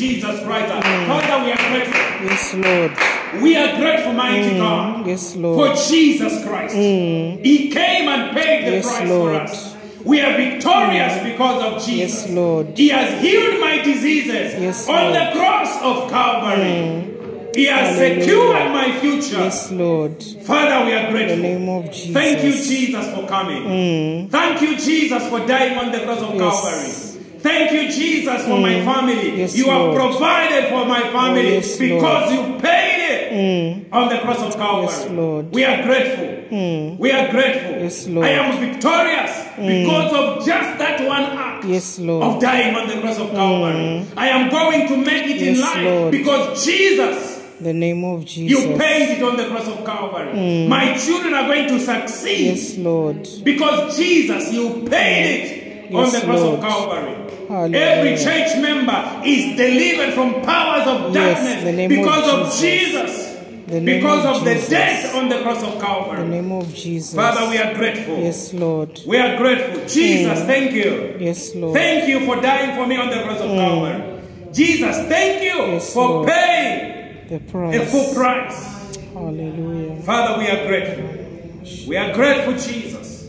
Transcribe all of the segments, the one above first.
Jesus Christ. Father, we are grateful. Yes, Lord. We are grateful, mighty mm, God, Yes, Lord. for Jesus Christ. Mm. He came and paid the Yes, price Lord. for us. We are victorious mm. because of Jesus. Yes, Lord. He has healed my diseases Yes, on Lord. the cross of Calvary. He has Hallelujah. secured my future. Yes, Lord. Father, we are grateful. In the name of Jesus. Thank you, Jesus, for coming. Thank you, Jesus, for dying on the cross of Yes. Calvary. Thank you, Jesus, for my mm. family. Yes, you have provided for my family Oh, yes, because you paid it mm. on the cross of Calvary. Yes, Lord. We are grateful. Mm. We are grateful. Yes, Lord. I am victorious because of just that one act Yes, Lord. of dying on the cross of Calvary. I am going to make it in life Lord. because Jesus the name of Jesus. you paid it on the cross of Calvary. My children are going to succeed Yes, Lord. because Jesus, you paid it on the cross Lord. of Calvary. Hallelujah. Every church member is delivered from powers of Yes, darkness the because of of, Jesus. The because of of, the death on the cross of In Calvary. the name of Jesus. Father, we are grateful. Yes, Lord. We are grateful. Mm. Jesus, thank you. Yes, Lord. Thank you for dying for me on the cross of mm. Calvary. Jesus, thank you Yes, for Lord. paying The a price. full price. Hallelujah. Father, we are grateful. We are grateful, Jesus.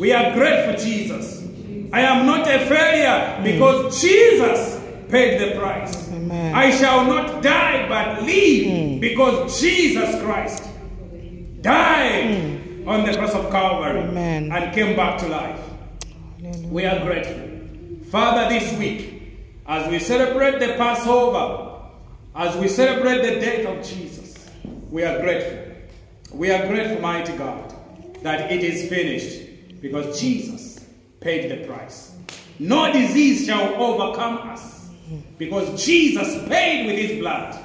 We are grateful, Jesus. I am not a failure because mm. Jesus paid the price. Amen. I shall not die but live mm. because Jesus Christ died mm. on the cross of Calvary Amen. and came back to life. Hallelujah. We are grateful. Father, this week, as we celebrate the Passover, as we celebrate the death of Jesus, we are grateful. We are grateful, mighty God, that it is finished because Jesus paid the price. No disease shall overcome us because Jesus paid with his blood.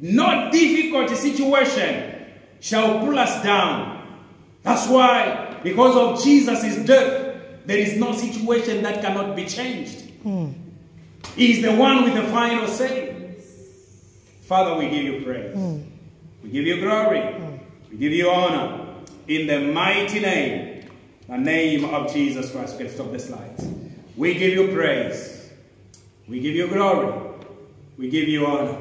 No difficult situation shall pull us down. That's why, because of Jesus' death, there is no situation that cannot be changed. He is the one with the final say. Father, we give you praise. We give you glory. We give you honor. In the mighty name, the name of Jesus Christ. We can stop the slides. We give you praise. We give you glory. We give you honor.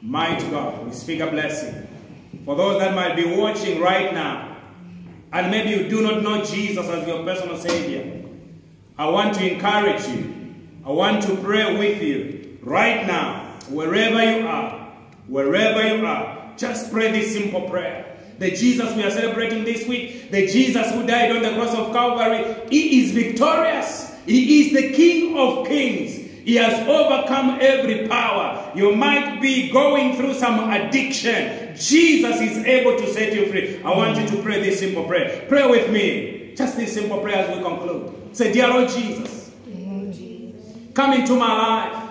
Mighty God, we speak a blessing. For those that might be watching right now, and maybe you do not know Jesus as your personal Savior, I want to encourage you. I want to pray with you right now, wherever you are, wherever you are. Just pray this simple prayer. The Jesus we are celebrating this week, the Jesus who died on the cross of Calvary, He is victorious. He is the King of Kings. He has overcome every power. You might be going through some addiction. Jesus is able to set you free. I want you to pray this simple prayer. Pray with me. Just this simple prayer as we conclude. Say, Dear Lord Jesus, come into my life.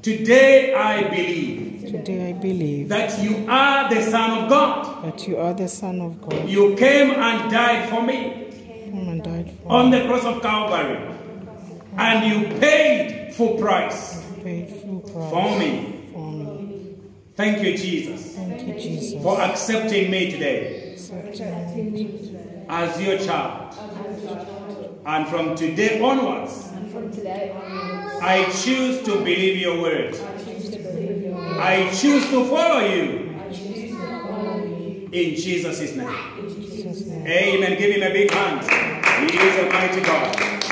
Today I believe Today I believe that you are the Son of God. that you are the Son of God. You came and died for me Come and died for on the cross of Calvary. And you paid full price me. Paid full price for me. for me. Thank you, Jesus, Thank you, Jesus. for accepting me today Accepting me. as your child. And from today onwards, From today onwards, I choose to believe your word. I choose to believe your word. I choose to follow you to follow you. in Jesus' name. In Jesus' name. Amen. Give him a big hand. He is a mighty God.